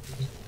Mm-hmm.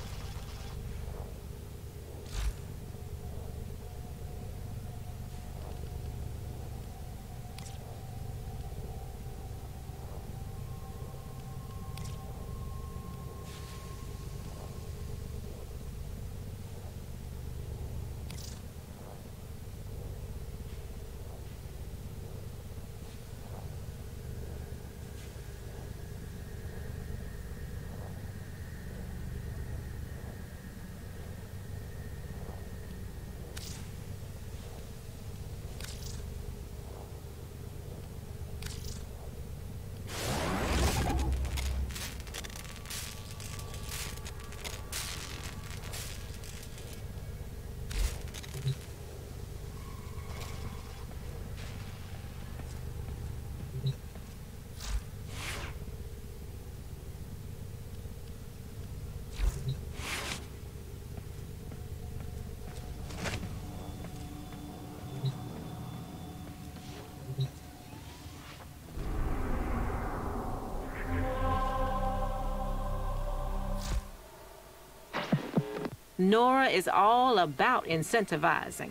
Nora is all about incentivizing.